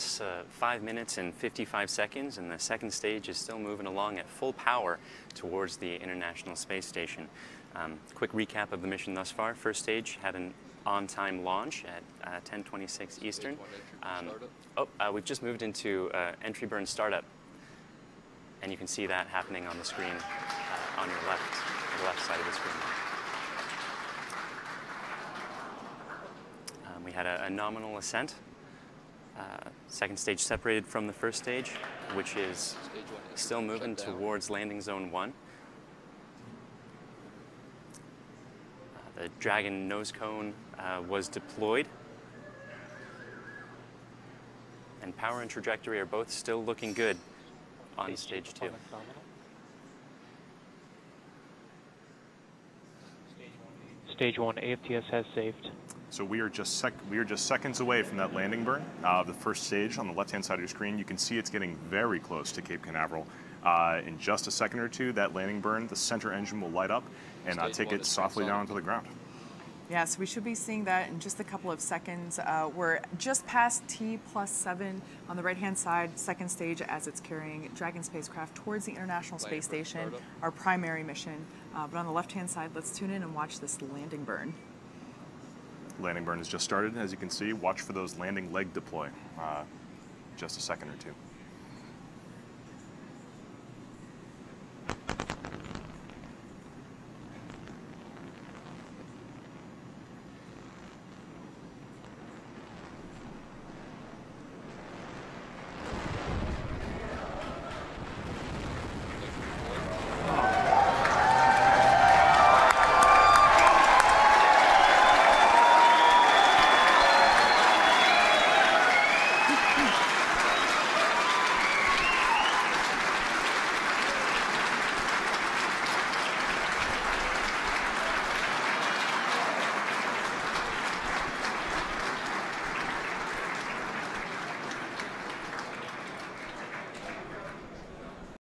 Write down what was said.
It's uh, 5 minutes and 55 seconds, and the second stage is still moving along at full power towards the International Space Station. Um, quick recap of the mission thus far. First stage had an on-time launch at uh, 10:26 Eastern. Um, oh, uh, we've just moved into uh, entry burn startup, and you can see that happening on the screen uh, on your left, the left side of the screen. Um, we had a, a nominal ascent. Uh, second stage separated from the first stage, which is still moving towards landing zone one. Uh, the Dragon nose cone uh, was deployed. And power and trajectory are both still looking good on stage two. Stage one, AFTS has saved. So we are just sec- we are just seconds away from that landing burn. Uh, the first stage on the left-hand side of your screen, you can see it's getting very close to Cape Canaveral. Uh, in just a second or two, that landing burn, the center engine will light up and uh, take it softly down to the ground. Yes, we should be seeing that in just a couple of seconds. Uh, we're just past T plus seven on the right-hand side, second stage as it's carrying Dragon spacecraft towards the International Space Station, our primary mission. Uh, but on the left-hand side, let's tune in and watch this landing burn. Landing burn has just started, as you can see. Watch for those landing leg deploy. Uh, just a second or two.